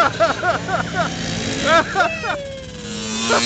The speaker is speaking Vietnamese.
Ha ha ha ha!